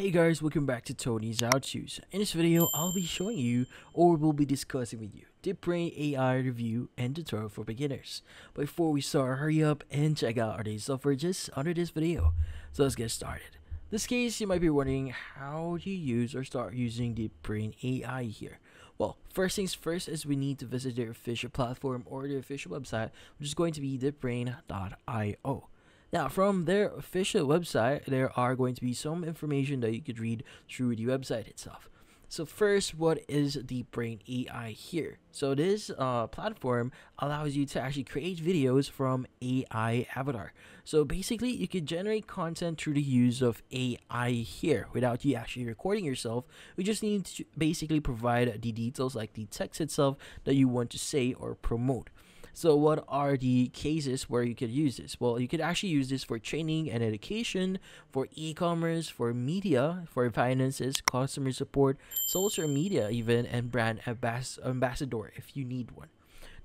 Hey guys, welcome back to Tony's To's. In this video, I'll be showing you or we'll be discussing with you DeepBrain AI review and tutorial for beginners. Before we start, hurry up and check out our daily software just under this video. So let's get started. In this case, you might be wondering how do you use or start using DeepBrain AI here. Well, first things first is we need to visit their official platform or their official website, which is going to be deepbrain.io. Now, from their official website, there are going to be some information that you could read through the website itself. So first, what is DeepBrain AI here? So this uh, platform allows you to actually create videos from AI avatar. So basically, you can generate content through the use of AI here without you actually recording yourself. We just need to basically provide the details like the text itself that you want to say or promote. So what are the cases where you could use this? Well, you could actually use this for training and education, for e-commerce, for media, for finances, customer support, social media even, and brand ambas ambassador if you need one.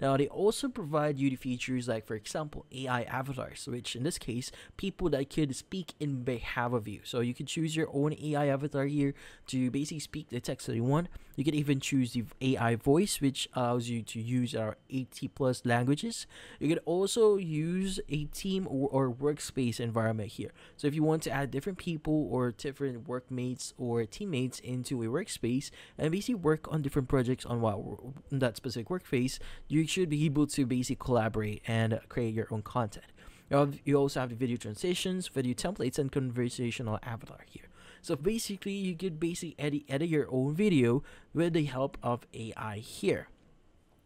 Now, they also provide you the features like, for example, AI avatars, which in this case, people that could speak in behalf of you. So you can choose your own AI avatar here to basically speak the text that you want. You can even choose the AI voice, which allows you to use our 80 plus languages. You can also use a team or, or workspace environment here. So if you want to add different people or different workmates or teammates into a workspace and basically work on different projects on what that specific workspace, you you should be able to basically collaborate and create your own content. You also have the video transitions, video templates, and conversational avatar here. So basically, you could basically edit, edit your own video with the help of AI here.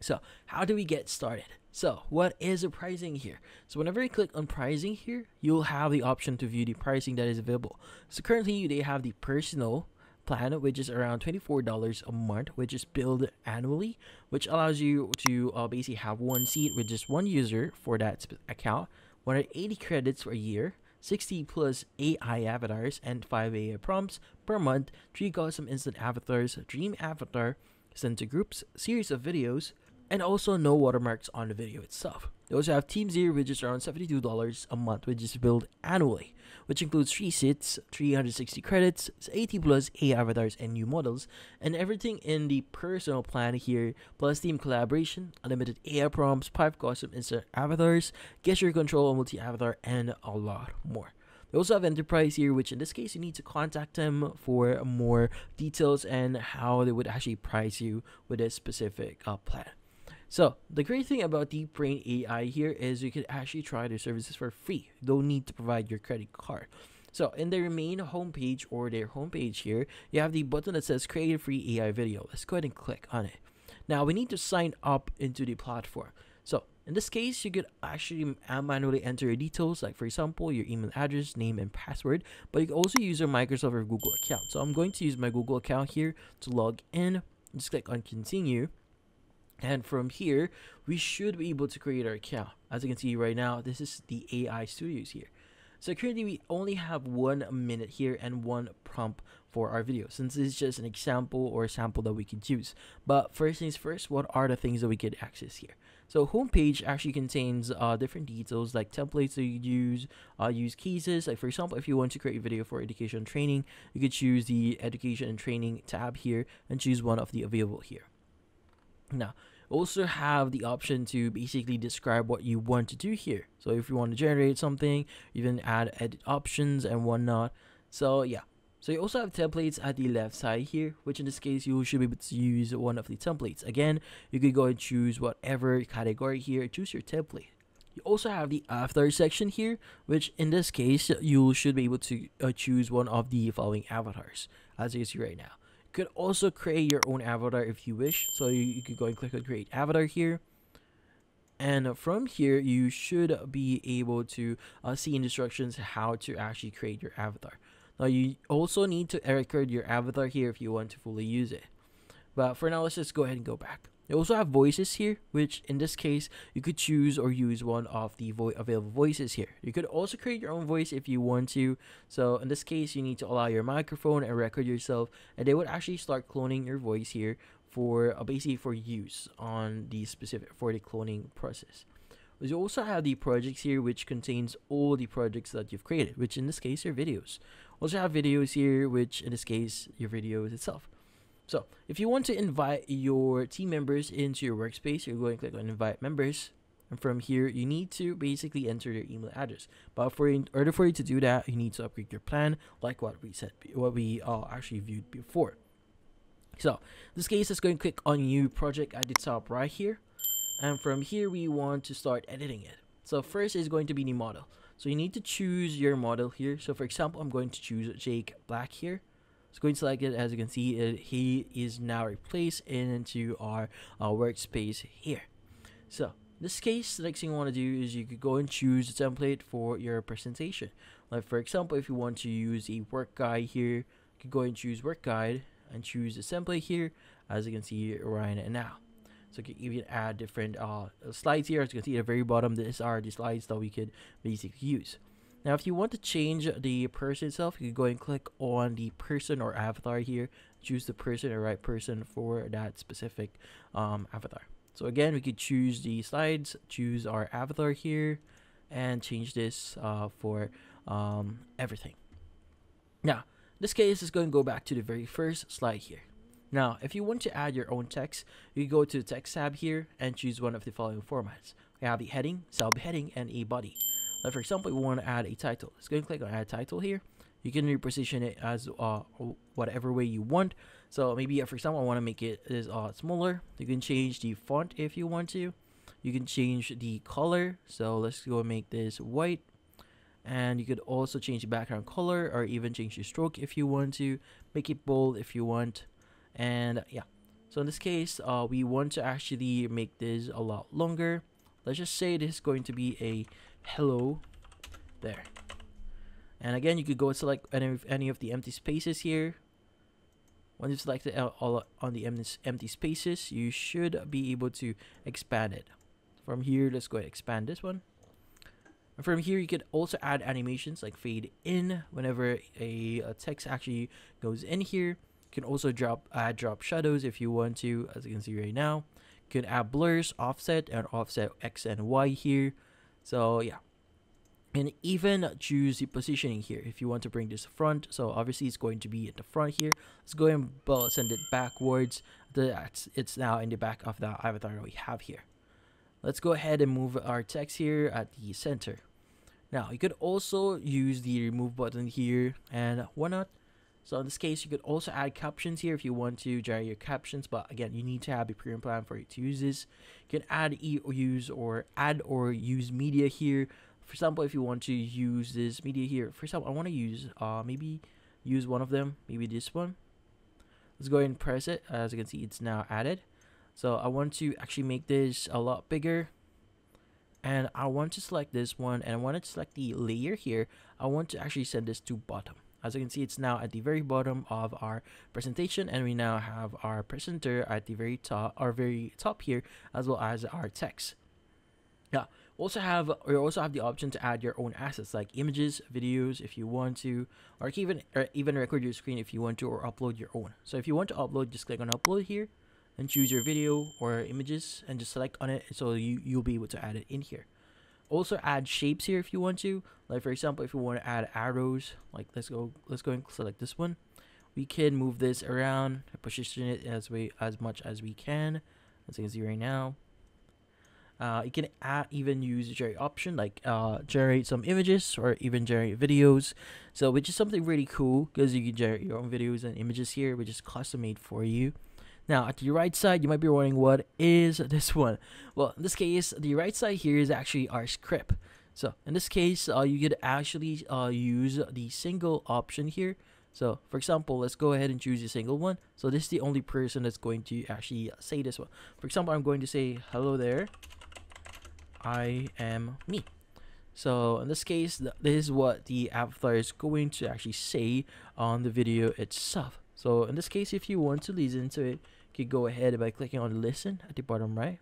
So how do we get started? So what is the pricing here? So whenever you click on pricing here, you'll have the option to view the pricing that is available. So currently they have the personal plan, which is around $24 a month, which is billed annually, which allows you to uh, basically have one seat with just one user for that account, 180 credits for a year, 60 plus AI avatars, and 5 AI prompts per month, 3 custom instant avatars, dream avatar, sent to groups, series of videos, and also no watermarks on the video itself. They also have Team Zero, which is around $72 a month, which is billed annually, which includes 3 seats, 360 credits, 80 plus A avatars and new models, and everything in the personal plan here, plus team collaboration, unlimited AI prompts, 5 custom instant avatars, gesture control, multi-avatar, and a lot more. They also have Enterprise here, which in this case, you need to contact them for more details and how they would actually price you with a specific uh, plan. So the great thing about DeepBrain AI here is you can actually try their services for free. You don't need to provide your credit card. So in their main homepage or their homepage here, you have the button that says create a free AI video. Let's go ahead and click on it. Now we need to sign up into the platform. So in this case, you could actually manually enter your details, like for example, your email address, name, and password. But you can also use your Microsoft or Google account. So I'm going to use my Google account here to log in. Just click on continue. And from here, we should be able to create our account. As you can see right now, this is the AI Studios here. So currently we only have one minute here and one prompt for our video since this is just an example or a sample that we could use. But first things first, what are the things that we could access here? So homepage actually contains uh, different details like templates that you use, uh, use cases. Like for example, if you want to create a video for education training, you could choose the education and training tab here and choose one of the available here. Now, also have the option to basically describe what you want to do here. So if you want to generate something, you can add edit options and whatnot. So yeah. So you also have templates at the left side here, which in this case, you should be able to use one of the templates. Again, you could go and choose whatever category here, choose your template. You also have the avatar section here, which in this case, you should be able to uh, choose one of the following avatars, as you see right now could also create your own avatar if you wish. So you, you could go and click on create avatar here. And from here, you should be able to uh, see instructions how to actually create your avatar. Now, you also need to record your avatar here if you want to fully use it. But for now, let's just go ahead and go back. You also have voices here, which in this case, you could choose or use one of the vo available voices here. You could also create your own voice if you want to. So in this case, you need to allow your microphone and record yourself, and they would actually start cloning your voice here for uh, basically for use on the specific for the cloning process. You also have the projects here, which contains all the projects that you've created, which in this case are videos Also have videos here, which in this case, your videos itself. So if you want to invite your team members into your workspace, you're going to click on invite members. And from here, you need to basically enter their email address. But for in order for you to do that, you need to upgrade your plan, like what we said, what we uh, actually viewed before. So this case, is going to click on new project at the top right here. And from here, we want to start editing it. So first is going to be the model. So you need to choose your model here. So for example, I'm going to choose Jake Black here. So going to select it. As you can see, it, he is now replaced into our, our workspace here. So this case, the next thing you want to do is you could go and choose a template for your presentation. Like for example, if you want to use a work guide here, you could go and choose work guide and choose the template here, as you can see right now. So you can add different uh, slides here. As you can see at the very bottom, these are the slides that we could basically use. Now, if you want to change the person itself, you can go and click on the person or avatar here. Choose the person or right person for that specific um, avatar. So again, we could choose the slides, choose our avatar here, and change this uh, for um, everything. Now, this case is going to go back to the very first slide here. Now, if you want to add your own text, you go to the text tab here and choose one of the following formats. We have the heading, subheading, and a body. Like for example, we want to add a title. Let's go and click on add title here. You can reposition it as uh, whatever way you want. So maybe, uh, for example, I want to make it is uh, smaller. You can change the font if you want to. You can change the color. So let's go and make this white. And you could also change the background color or even change the stroke if you want to. Make it bold if you want. And yeah. So in this case, uh, we want to actually make this a lot longer. Let's just say this is going to be a hello there. And again, you could go and select any of, any of the empty spaces here once you select it all on the empty spaces, you should be able to expand it. From here, let's go and expand this one. And from here, you can also add animations like fade in whenever a, a text actually goes in here. You can also drop add drop shadows if you want to, as you can see right now. You can add blurs, offset, and offset X and Y here. So yeah, and even choose the positioning here if you want to bring this front. So obviously it's going to be at the front here. Let's go and send it backwards. That's it's now in the back of the avatar that we have here. Let's go ahead and move our text here at the center. Now you could also use the remove button here and why not so in this case you could also add captions here if you want to generate your captions but again you need to have a premium plan for it to use this. You can add e or use or add or use media here. For example if you want to use this media here for example i want to use uh maybe use one of them maybe this one. Let's go ahead and press it. As you can see it's now added. So i want to actually make this a lot bigger. And i want to select this one and i want to select the layer here. I want to actually send this to bottom as you can see it's now at the very bottom of our presentation and we now have our presenter at the very top our very top here as well as our text yeah also have you also have the option to add your own assets like images, videos if you want to, or even or even record your screen if you want to, or upload your own. So if you want to upload, just click on upload here, and choose your video or images, and just select on it, so you you'll be able to add it in here. Also add shapes here if you want to. Like for example, if you want to add arrows, like let's go let's go and select this one. We can move this around, position it as we as much as we can, as you can see right now. Uh, you can add, even use the generate option like uh, generate some images or even generate videos. So which is something really cool because you can generate your own videos and images here, which is custom made for you. Now at the right side, you might be wondering what is this one. Well, in this case, the right side here is actually our script. So in this case, uh, you could actually uh, use the single option here. So for example, let's go ahead and choose a single one. So this is the only person that's going to actually say this one. For example, I'm going to say hello there. I am me. So in this case, th this is what the avatar is going to actually say on the video itself. So in this case, if you want to listen to it, you can go ahead by clicking on listen at the bottom right.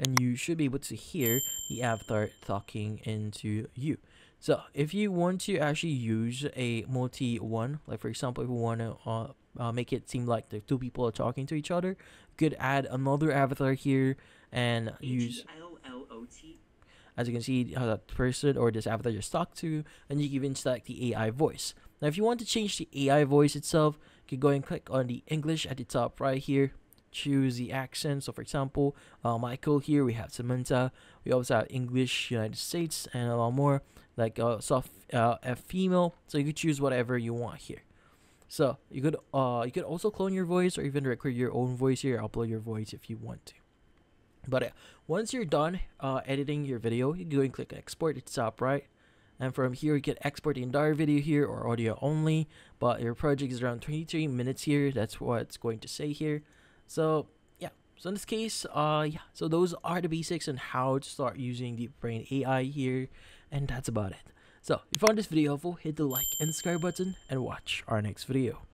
And you should be able to hear the avatar talking into you. So if you want to actually use a multi one, like for example, if you want to uh, uh, make it seem like the two people are talking to each other, you could add another avatar here and use as you can see, uh, that person or this avatar just talked to, and you can even select the AI voice. Now, if you want to change the AI voice itself, can go and click on the English at the top right here. Choose the accent. So, for example, uh, Michael here, we have Samantha. We also have English, United States, and a lot more, like uh, soft uh, a female. So you could choose whatever you want here. So you could uh you could also clone your voice or even record your own voice here, upload your voice if you want to. But uh, once you're done uh, editing your video, you go and click export at the top right. And from here, you can export the entire video here or audio only. But your project is around 23 minutes here. That's what it's going to say here. So yeah. So in this case, uh yeah. So those are the basics on how to start using DeepBrain AI here. And that's about it. So if you found this video helpful, hit the like and subscribe button and watch our next video.